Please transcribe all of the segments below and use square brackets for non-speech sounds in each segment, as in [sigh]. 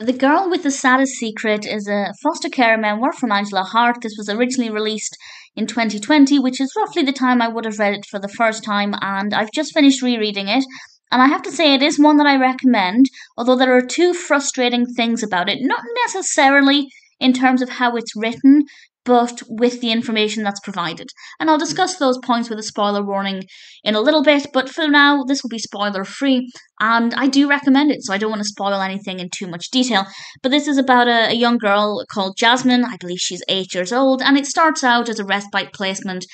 The Girl with the Saddest Secret is a foster care memoir from Angela Hart. This was originally released in 2020, which is roughly the time I would have read it for the first time, and I've just finished rereading it. And I have to say, it is one that I recommend, although there are two frustrating things about it. Not necessarily in terms of how it's written, but with the information that's provided. And I'll discuss those points with a spoiler warning in a little bit, but for now, this will be spoiler free, and I do recommend it, so I don't want to spoil anything in too much detail. But this is about a, a young girl called Jasmine, I believe she's eight years old, and it starts out as a respite placement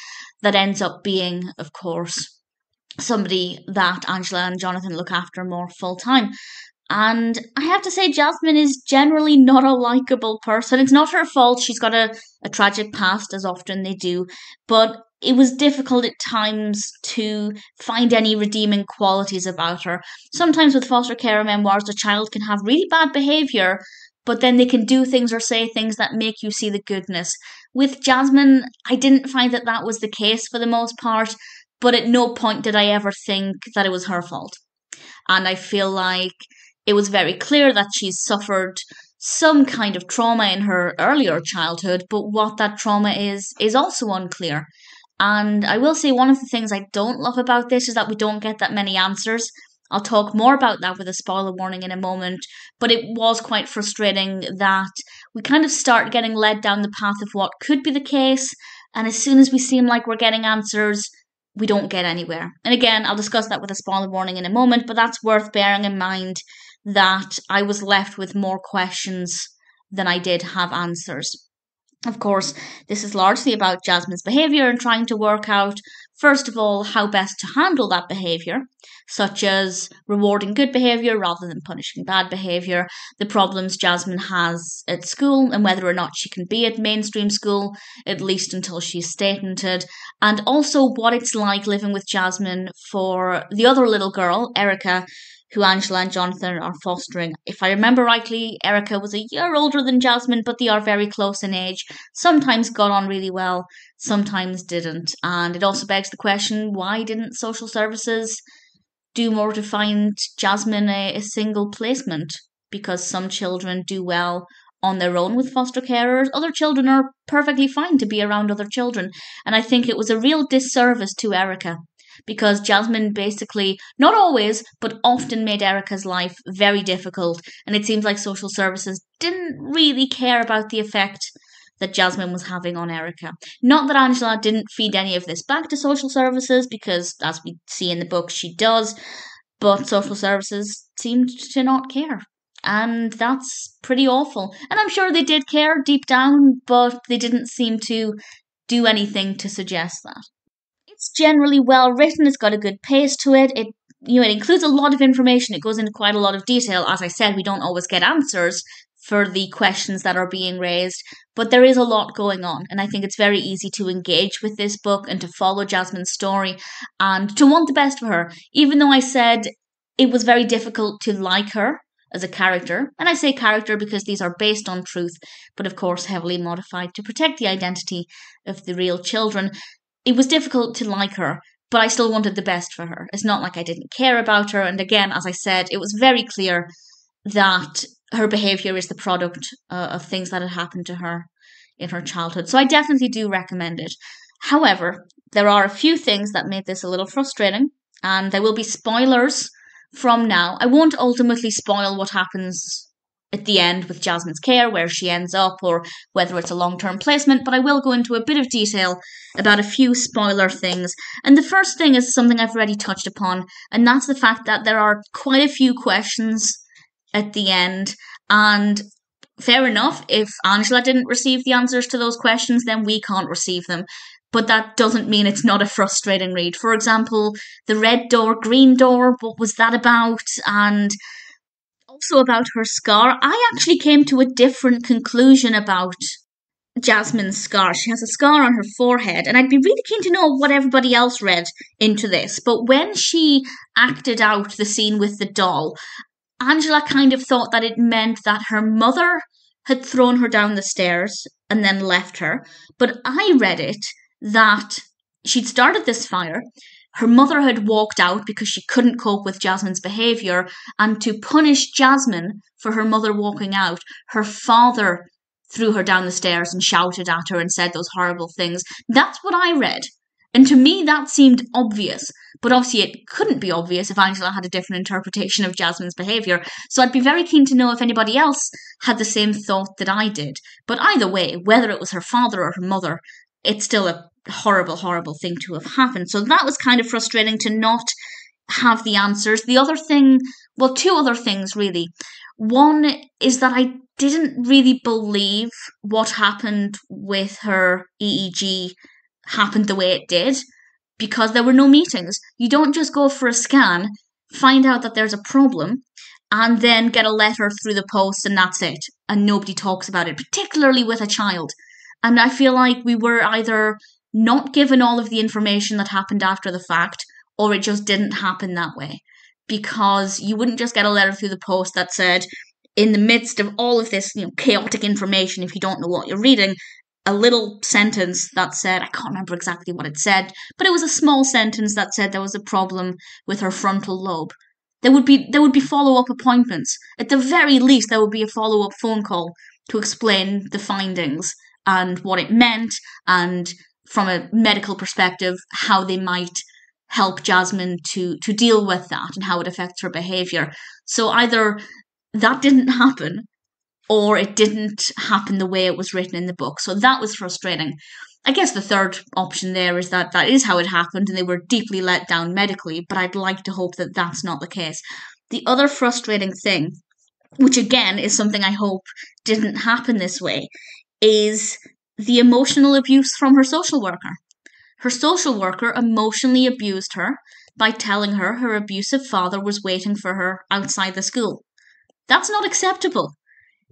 that ends up being, of course, somebody that Angela and Jonathan look after more full time. And I have to say, Jasmine is generally not a likable person. It's not her fault. She's got a, a tragic past, as often they do. But it was difficult at times to find any redeeming qualities about her. Sometimes with foster care memoirs, a child can have really bad behaviour, but then they can do things or say things that make you see the goodness. With Jasmine, I didn't find that that was the case for the most part, but at no point did I ever think that it was her fault. And I feel like it was very clear that she suffered some kind of trauma in her earlier childhood, but what that trauma is is also unclear. And I will say one of the things I don't love about this is that we don't get that many answers. I'll talk more about that with a spoiler warning in a moment, but it was quite frustrating that we kind of start getting led down the path of what could be the case, and as soon as we seem like we're getting answers, we don't get anywhere. And again, I'll discuss that with a spoiler warning in a moment, but that's worth bearing in mind that I was left with more questions than I did have answers. Of course, this is largely about Jasmine's behaviour and trying to work out, first of all, how best to handle that behaviour, such as rewarding good behaviour rather than punishing bad behaviour, the problems Jasmine has at school and whether or not she can be at mainstream school, at least until she's statemented, and also what it's like living with Jasmine for the other little girl, Erica, who Angela and Jonathan are fostering. If I remember rightly, Erica was a year older than Jasmine, but they are very close in age. Sometimes got on really well, sometimes didn't. And it also begs the question why didn't social services do more to find Jasmine a, a single placement? Because some children do well on their own with foster carers. Other children are perfectly fine to be around other children. And I think it was a real disservice to Erica because Jasmine basically, not always, but often made Erica's life very difficult. And it seems like social services didn't really care about the effect that Jasmine was having on Erica. Not that Angela didn't feed any of this back to social services, because as we see in the book, she does, but social services seemed to not care. And that's pretty awful. And I'm sure they did care deep down, but they didn't seem to do anything to suggest that. It's generally well written. It's got a good pace to it. It you know it includes a lot of information. It goes into quite a lot of detail. As I said, we don't always get answers for the questions that are being raised, but there is a lot going on, and I think it's very easy to engage with this book and to follow Jasmine's story and to want the best for her. Even though I said it was very difficult to like her as a character, and I say character because these are based on truth, but of course heavily modified to protect the identity of the real children it was difficult to like her, but I still wanted the best for her. It's not like I didn't care about her. And again, as I said, it was very clear that her behavior is the product uh, of things that had happened to her in her childhood. So I definitely do recommend it. However, there are a few things that made this a little frustrating, and there will be spoilers from now. I won't ultimately spoil what happens at the end with Jasmine's care, where she ends up, or whether it's a long term placement, but I will go into a bit of detail about a few spoiler things. And the first thing is something I've already touched upon, and that's the fact that there are quite a few questions at the end, and fair enough, if Angela didn't receive the answers to those questions, then we can't receive them. But that doesn't mean it's not a frustrating read. For example, the red door, green door, what was that about? And also about her scar, I actually came to a different conclusion about Jasmine's scar. She has a scar on her forehead, and I'd be really keen to know what everybody else read into this. But when she acted out the scene with the doll, Angela kind of thought that it meant that her mother had thrown her down the stairs and then left her. But I read it that she'd started this fire. Her mother had walked out because she couldn't cope with Jasmine's behaviour, and to punish Jasmine for her mother walking out, her father threw her down the stairs and shouted at her and said those horrible things. That's what I read. And to me, that seemed obvious. But obviously, it couldn't be obvious if Angela had a different interpretation of Jasmine's behaviour. So I'd be very keen to know if anybody else had the same thought that I did. But either way, whether it was her father or her mother, it's still a horrible, horrible thing to have happened. So that was kind of frustrating to not have the answers. The other thing, well, two other things really. One is that I didn't really believe what happened with her EEG happened the way it did because there were no meetings. You don't just go for a scan, find out that there's a problem, and then get a letter through the post and that's it. And nobody talks about it, particularly with a child. And I feel like we were either not given all of the information that happened after the fact, or it just didn't happen that way. Because you wouldn't just get a letter through the post that said, in the midst of all of this, you know, chaotic information, if you don't know what you're reading, a little sentence that said, I can't remember exactly what it said, but it was a small sentence that said there was a problem with her frontal lobe. There would be there would be follow-up appointments. At the very least there would be a follow-up phone call to explain the findings and what it meant and from a medical perspective how they might help Jasmine to to deal with that and how it affects her behavior. So either that didn't [laughs] happen or it didn't happen the way it was written in the book. So that was frustrating. I guess the third option there is that that is how it happened and they were deeply let down medically, but I'd like to hope that that's not the case. The other frustrating thing, which again is something I hope didn't happen this way, is the emotional abuse from her social worker. Her social worker emotionally abused her by telling her her abusive father was waiting for her outside the school. That's not acceptable.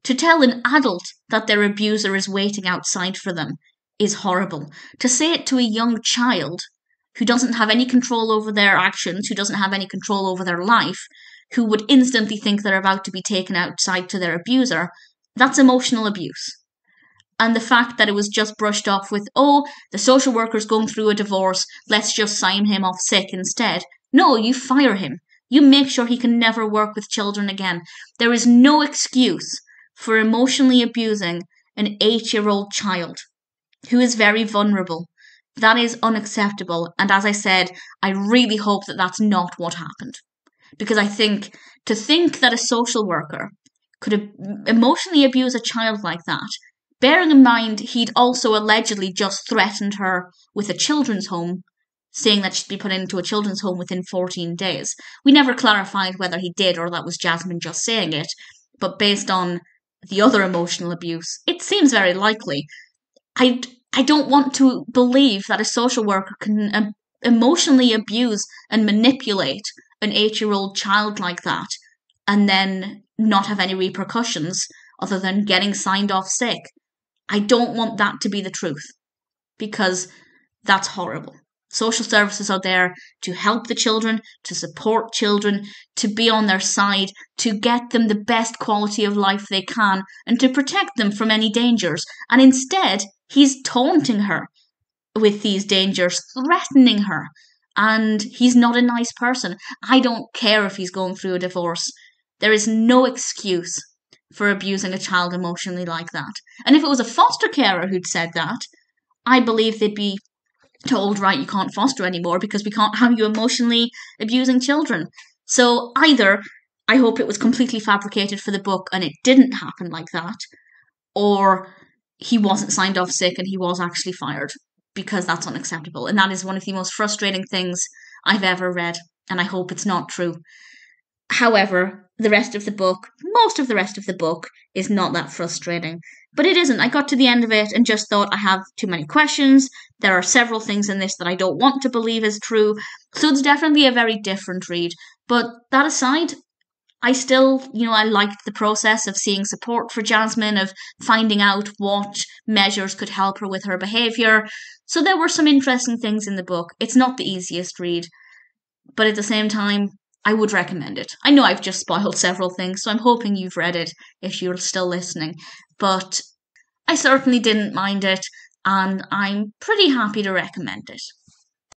To tell an adult that their abuser is waiting outside for them is horrible. To say it to a young child who doesn't have any control over their actions, who doesn't have any control over their life, who would instantly think they're about to be taken outside to their abuser, that's emotional abuse. And the fact that it was just brushed off with, oh, the social worker's going through a divorce, let's just sign him off sick instead. No, you fire him. You make sure he can never work with children again. There is no excuse for emotionally abusing an eight year old child who is very vulnerable. That is unacceptable. And as I said, I really hope that that's not what happened. Because I think to think that a social worker could emotionally abuse a child like that, bearing in mind he'd also allegedly just threatened her with a children's home saying that she'd be put into a children's home within 14 days. We never clarified whether he did or that was Jasmine just saying it, but based on the other emotional abuse, it seems very likely. I, I don't want to believe that a social worker can um, emotionally abuse and manipulate an eight year old child like that and then not have any repercussions other than getting signed off sick. I don't want that to be the truth because that's horrible. Social services are there to help the children, to support children, to be on their side, to get them the best quality of life they can, and to protect them from any dangers. And instead, he's taunting her with these dangers, threatening her. And he's not a nice person. I don't care if he's going through a divorce. There is no excuse for abusing a child emotionally like that. And if it was a foster carer who'd said that, I believe they'd be told, right, you can't foster anymore because we can't have you emotionally abusing children. So either I hope it was completely fabricated for the book and it didn't happen like that, or he wasn't signed off sick and he was actually fired because that's unacceptable. And that is one of the most frustrating things I've ever read, and I hope it's not true. However, the rest of the book, most of the rest of the book, is not that frustrating. But it isn't. I got to the end of it and just thought I have too many questions. There are several things in this that I don't want to believe is true. So it's definitely a very different read. But that aside, I still, you know, I liked the process of seeing support for Jasmine, of finding out what measures could help her with her behaviour. So there were some interesting things in the book. It's not the easiest read, but at the same time, I would recommend it. I know I've just spoiled several things, so I'm hoping you've read it if you're still listening. But I certainly didn't mind it, and I'm pretty happy to recommend it.